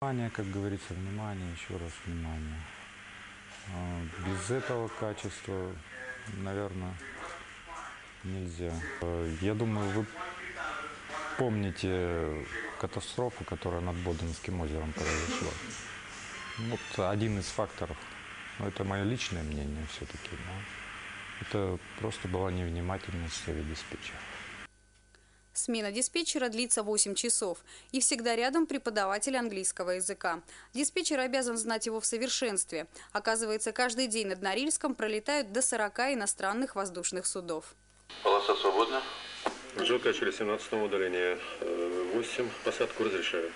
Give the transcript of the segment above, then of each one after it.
Внимание, как говорится, внимание, еще раз внимание. А, Без этого качества, наверное, нельзя. А, Я думаю, вы помните катастрофу, которая над Боденским озером произошла. Вот один из факторов. Но это мое личное мнение все-таки. Это просто была невнимательность диспетчера. Смена диспетчера длится 8 часов. И всегда рядом преподаватель английского языка. Диспетчер обязан знать его в совершенстве. Оказывается, каждый день над Норильском пролетают до 40 иностранных воздушных судов. Полоса свободна. Жил качели 17 удаления. 8. Посадку разрешаю.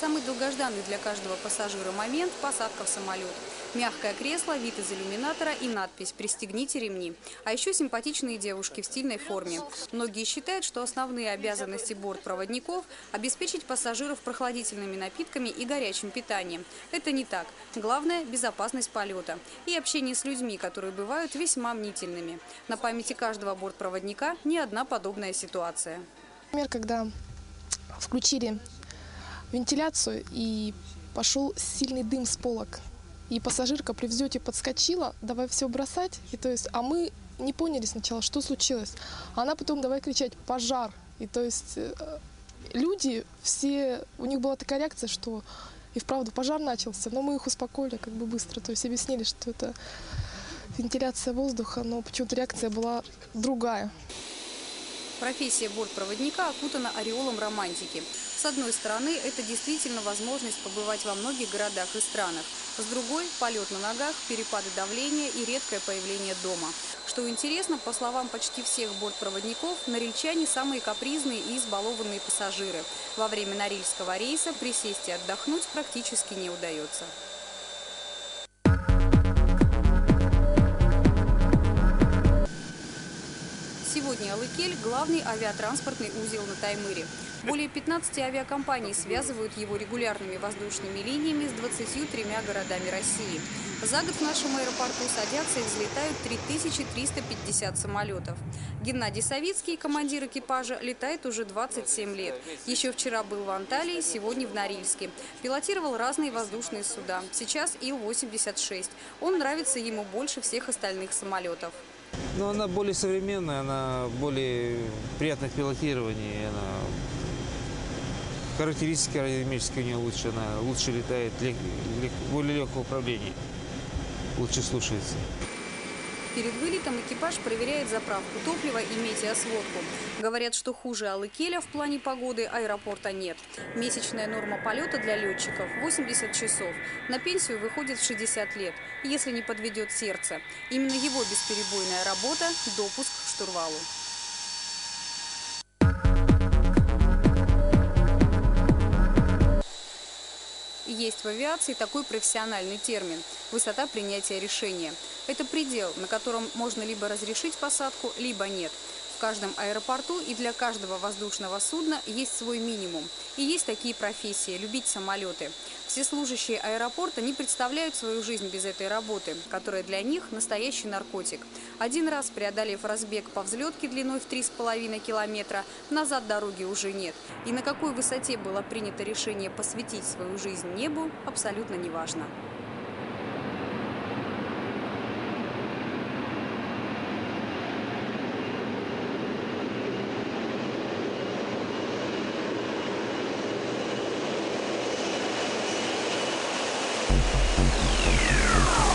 Самый долгожданный для каждого пассажира момент – посадка в самолет. Мягкое кресло, вид из иллюминатора и надпись «Пристегните ремни». А еще симпатичные девушки в стильной форме. Многие считают, что основные обязанности бортпроводников – обеспечить пассажиров прохладительными напитками и горячим питанием. Это не так. Главное – безопасность полета и общение с людьми, которые бывают весьма мнительными. На памяти каждого бортпроводника не одна подобная ситуация. Например, когда включили вентиляцию и пошел сильный дым с полок. И пассажирка при взлете подскочила, давай все бросать. И то есть, а мы не поняли сначала, что случилось. Она потом давай кричать «пожар». И то есть э, люди все, у них была такая реакция, что и вправду пожар начался, но мы их успокоили как бы быстро. То есть объяснили, что это вентиляция воздуха, но почему-то реакция была другая. Профессия бортпроводника окутана ореолом романтики. С одной стороны, это действительно возможность побывать во многих городах и странах. С другой – полет на ногах, перепады давления и редкое появление дома. Что интересно, по словам почти всех бортпроводников, норильчане – самые капризные и избалованные пассажиры. Во время норильского рейса присесть и отдохнуть практически не удается. Сегодня Алыкель – главный авиатранспортный узел на Таймыре. Более 15 авиакомпаний связывают его регулярными воздушными линиями с 23 городами России. За год в нашем аэропорту садятся и взлетают 3350 самолетов. Геннадий Савицкий, командир экипажа, летает уже 27 лет. Еще вчера был в Анталии, сегодня в Норильске. Пилотировал разные воздушные суда. Сейчас Ил-86. Он нравится ему больше всех остальных самолетов. Но она более современная, она более приятная в пилотировании, она характеристики аэродинамические у нее лучше, она лучше летает, лег- лег- более легкое управление, лучше слушается. Перед вылетом экипаж проверяет заправку топлива и метеосводку. Говорят, что хуже Алыкеля в плане погоды аэропорта нет. Месячная норма полета для летчиков – 80 часов. На пенсию выходит в 60 лет, если не подведет сердце. Именно его бесперебойная работа – допуск к штурвалу. Есть в авиации такой профессиональный термин – высота принятия решения. Это предел, на котором можно либо разрешить посадку, либо нет. В каждом аэропорту и для каждого воздушного судна есть свой минимум. И есть такие профессии – любить самолеты. Все служащие аэропорта не представляют свою жизнь без этой работы, которая для них настоящий наркотик. Один раз преодолев разбег по взлетке длиной в 3,5 километра, назад дороги уже нет. И на какой высоте было принято решение посвятить свою жизнь небу, абсолютно неважно. Yeah.